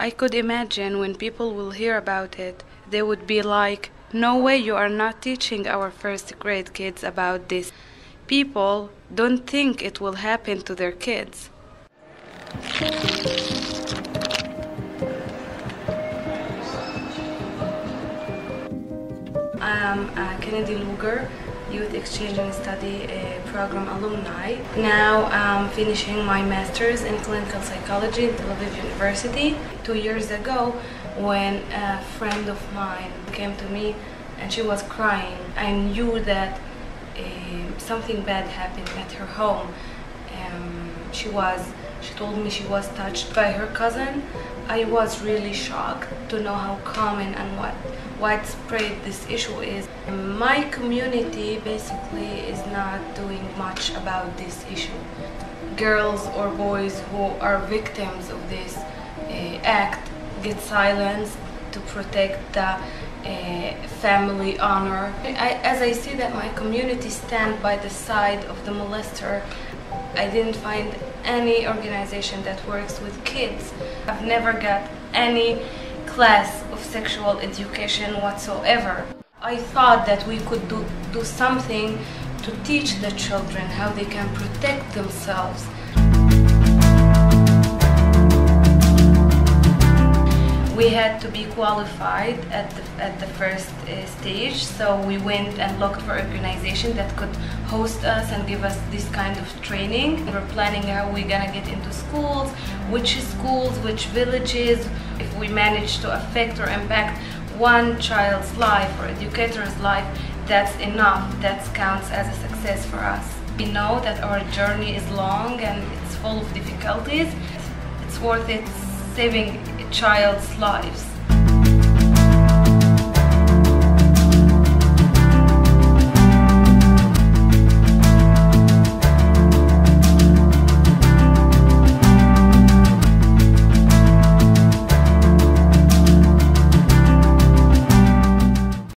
I could imagine when people will hear about it, they would be like, no way you are not teaching our first grade kids about this. People don't think it will happen to their kids. I'm a Kennedy Lugar Youth Exchange and Study uh, Program alumni. Now I'm finishing my master's in clinical psychology at Tel Aviv University. Two years ago, when a friend of mine came to me and she was crying, I knew that uh, something bad happened at her home. Um, she was she told me she was touched by her cousin. I was really shocked to know how common and what widespread this issue is. My community basically is not doing much about this issue. Girls or boys who are victims of this uh, act get silenced to protect the uh, family honor. I, as I see that my community stand by the side of the molester, I didn't find any organization that works with kids. I've never got any class of sexual education whatsoever. I thought that we could do, do something to teach the children how they can protect themselves we had to be qualified at the, at the first uh, stage. So we went and looked for organization that could host us and give us this kind of training. We're planning how we're gonna get into schools which schools which villages if we manage to affect or impact one child's life or educator's life that's enough. That counts as a success for us. We know that our journey is long and it's full of difficulties. It's worth it saving child's lives.